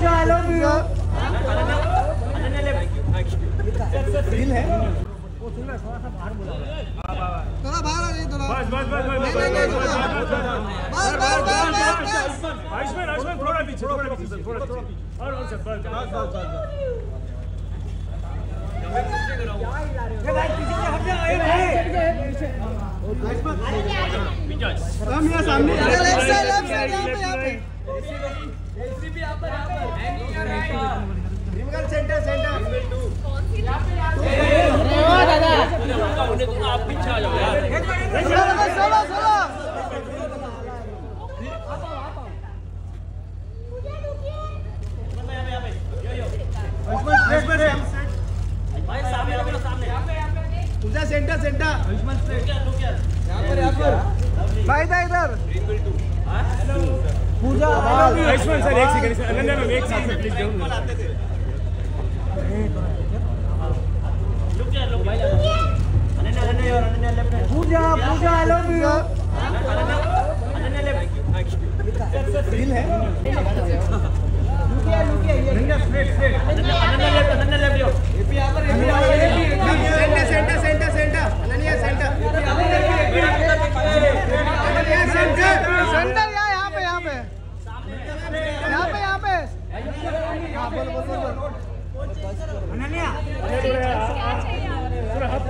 You थोड़ा बाहर आ थोड़ा बस बस बस बस। आयुष्मान आयुष्मान थोड़ा पीछे थोड़ा पीछे सर थोड़ा थोड़ा और और सर बस बस बस यहाँ सामने अरे लेफ़्ट साइड लेफ़्ट साइड यहाँ पे यहाँ पे भाई था इधर। पूजा आयुष्मान सर एक सेकंड सर अनन्या मैम एक साथ please Pooja Pooja I love you दिल है centre centre centre centre Ananya centre Ananya centre centre यहाँ यहाँ पे यहाँ पे यहाँ पे यहाँ पे हाँ बोलो बोलो बोलो अनन्या थोड़ा हाथ प्रोफ़ाइल